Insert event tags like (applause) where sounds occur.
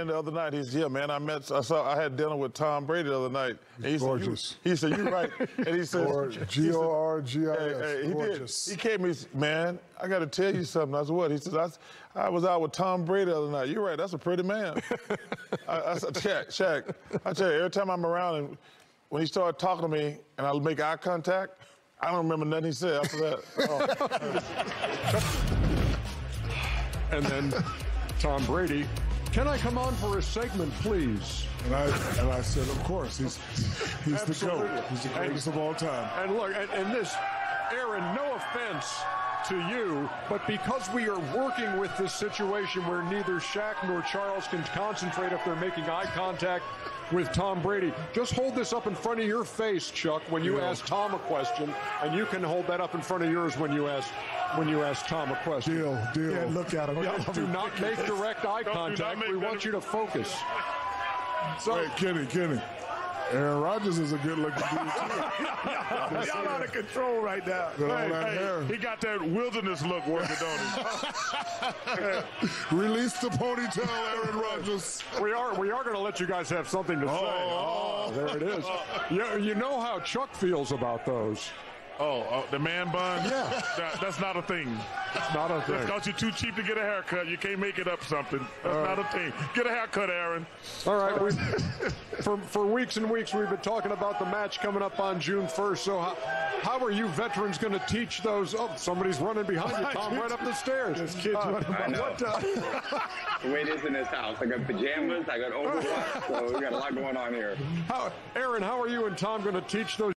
saying the other night. He's yeah, man. I met. I saw. I had dinner with Tom Brady the other night. And he gorgeous. Said, you, he said, "You're right." And (laughs) he said, "G O R G I Hey, S." hey, he Gorgeous. did. He came me, man. I got to tell you something. I said, "What?" He said, I, "I was out with Tom Brady the other night. You're right. That's a pretty man." (laughs) I, I said, "Shaq, Shaq." I tell you, every time I'm around him, when he started talking to me, and I make eye contact, I don't remember nothing he said after that. Oh. (laughs) And then Tom Brady. Can I come on for a segment, please? And I and I said, of course, he's he's the goat. He's the greatest of all time. And look, and, and this, Aaron, no offense to you, but because we are working with this situation where neither Shaq nor Charles can concentrate if they're making eye contact with Tom Brady, just hold this up in front of your face, Chuck, when you Yeah. ask Tom a question, and you can hold that up in front of yours when you ask when you ask Tom a question. Deal, deal. Yeah, look at him. Y'all Do not make direct eye do not contact. We want you to focus. So, Wait, Kenny, Kenny. Aaron Rodgers is a good looking dude too. (laughs) Y'all out of control right now. Hey, hey, he got that wilderness look working, on him. (laughs) Release the ponytail, Aaron Rodgers. We are we are going to let you guys have something to say. Oh. Oh, there it is. You, you know how Chuck feels about those. Oh, oh, the man bun? Yeah. That, that's not a thing. It's not a Just thing. because you're too cheap to get a haircut, you can't make it up something. That's Uh. not a thing. Get a haircut, Aaron. All right. We, (laughs) for for weeks and weeks, we've been talking about the match coming up on June 1st. So how, how are you veterans going to teach those? Oh, somebody's running behind you, (laughs) Tom, right up the stairs. This kid's Uh, running I know. what, uh, (laughs) The way it is in this house. I got pajamas, I got Overwatch, so we got a lot going on here. how, Aaron, how are you and Tom going to teach those?